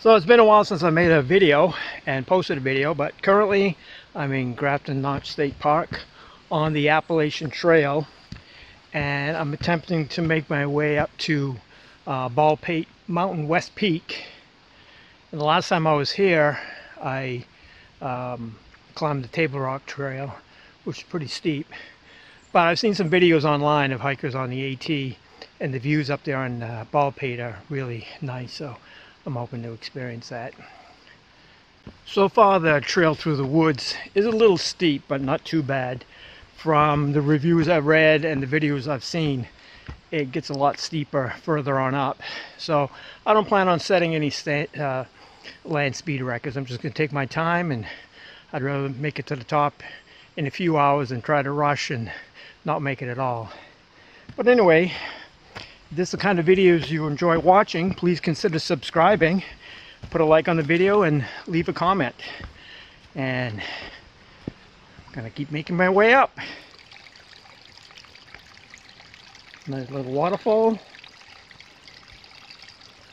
So it's been a while since I made a video and posted a video, but currently I'm in Grafton Notch State Park on the Appalachian Trail and I'm attempting to make my way up to uh, Baldpate Mountain West Peak. And the last time I was here, I um, climbed the Table Rock Trail, which is pretty steep. But I've seen some videos online of hikers on the AT and the views up there on uh, Baldpate are really nice. So I'm hoping to experience that. So far the trail through the woods is a little steep but not too bad. From the reviews I've read and the videos I've seen it gets a lot steeper further on up. So I don't plan on setting any uh, land speed records. I'm just going to take my time and I'd rather make it to the top in a few hours and try to rush and not make it at all. But anyway, this is the kind of videos you enjoy watching, please consider subscribing, put a like on the video, and leave a comment. And I'm gonna keep making my way up. Nice little waterfall.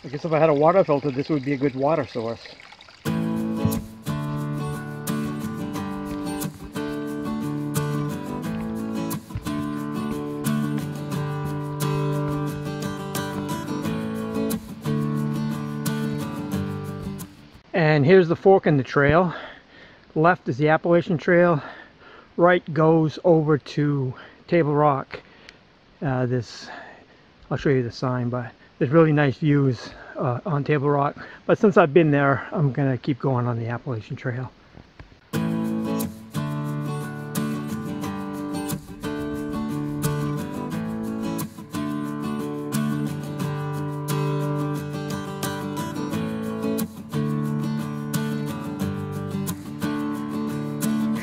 I guess if I had a water filter, this would be a good water source. And here's the fork in the trail. Left is the Appalachian Trail. Right goes over to Table Rock. Uh, this, I'll show you the sign, but there's really nice views uh, on Table Rock. But since I've been there, I'm gonna keep going on the Appalachian Trail.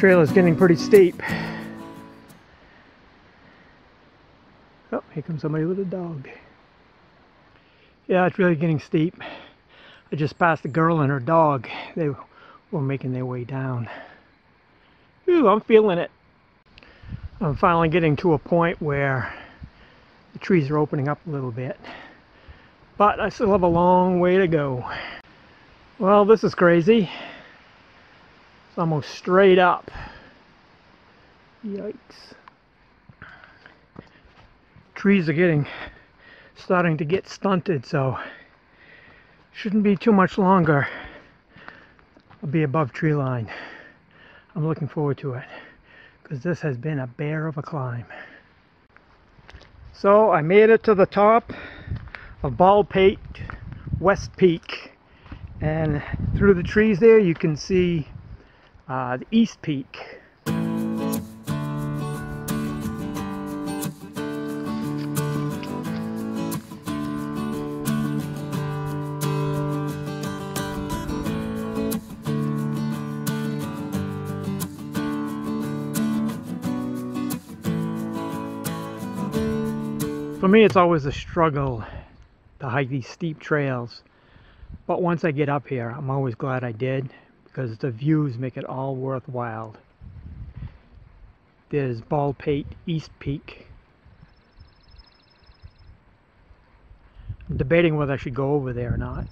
Trail is getting pretty steep. Oh, here comes somebody with a dog. Yeah, it's really getting steep. I just passed a girl and her dog. They were making their way down. Ooh, I'm feeling it. I'm finally getting to a point where the trees are opening up a little bit. But I still have a long way to go. Well, this is crazy. It's almost straight up. Yikes. Trees are getting, starting to get stunted, so shouldn't be too much longer. I'll be above tree line. I'm looking forward to it because this has been a bear of a climb. So I made it to the top of Baldpate West Peak and through the trees there you can see uh, the East Peak. For me, it's always a struggle to hike these steep trails. But once I get up here, I'm always glad I did because the views make it all worthwhile. There's Baldpate East Peak. I'm debating whether I should go over there or not.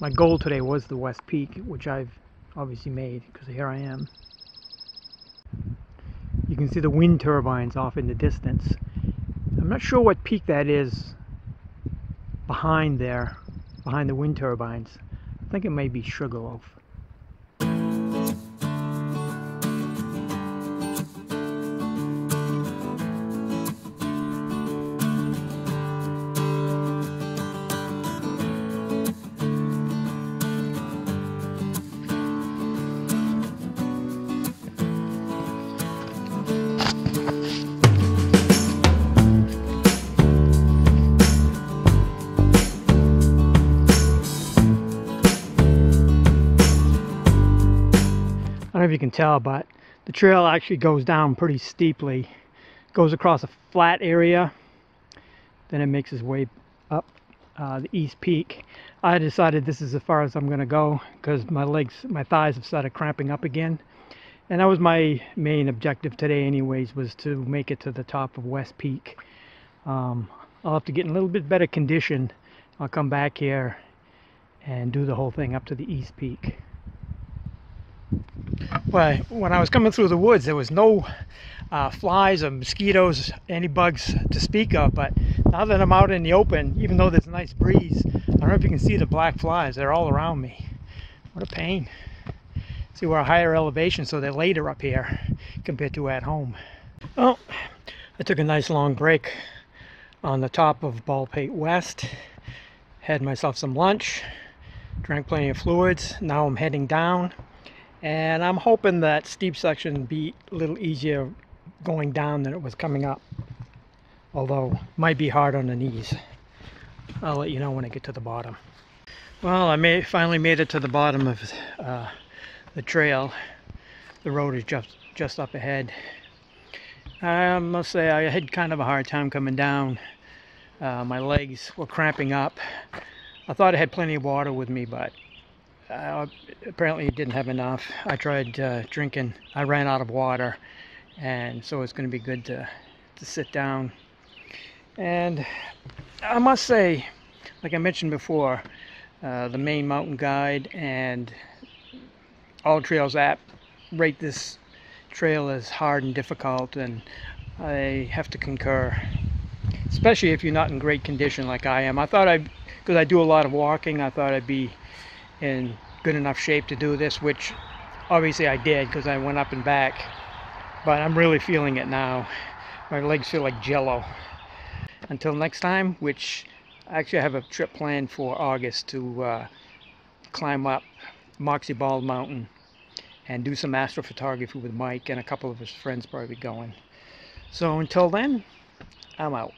My goal today was the West Peak, which I've obviously made because here I am. You can see the wind turbines off in the distance. I'm not sure what peak that is behind there, behind the wind turbines. I think it may be Sugarloaf. Don't know if you can tell, but the trail actually goes down pretty steeply. Goes across a flat area, then it makes its way up uh, the east peak. I decided this is as far as I'm going to go because my legs, my thighs have started cramping up again. And that was my main objective today anyways, was to make it to the top of West Peak. Um, I'll have to get in a little bit better condition. I'll come back here and do the whole thing up to the east peak. Well, when I was coming through the woods, there was no uh, flies or mosquitoes, any bugs to speak of. But now that I'm out in the open, even though there's a nice breeze, I don't know if you can see the black flies. They're all around me. What a pain. See, we're a higher elevation, so they're later up here compared to at home. Well, I took a nice long break on the top of Baldpate West. Had myself some lunch, drank plenty of fluids. Now I'm heading down and I'm hoping that steep section be a little easier going down than it was coming up although might be hard on the knees. I'll let you know when I get to the bottom. Well I may finally made it to the bottom of uh, the trail. The road is just just up ahead. I must say I had kind of a hard time coming down. Uh, my legs were cramping up. I thought I had plenty of water with me but uh, apparently didn't have enough. I tried uh, drinking, I ran out of water, and so it's going to be good to, to sit down. And I must say, like I mentioned before, uh, the Maine Mountain Guide and All Trails app rate this trail as hard and difficult, and I have to concur. Especially if you're not in great condition like I am. I thought I, because I do a lot of walking, I thought I'd be in good enough shape to do this, which obviously I did because I went up and back. But I'm really feeling it now. My legs feel like jello. Until next time, which I actually I have a trip planned for August to uh, climb up Moxie Bald Mountain and do some astrophotography with Mike and a couple of his friends probably going. So until then, I'm out.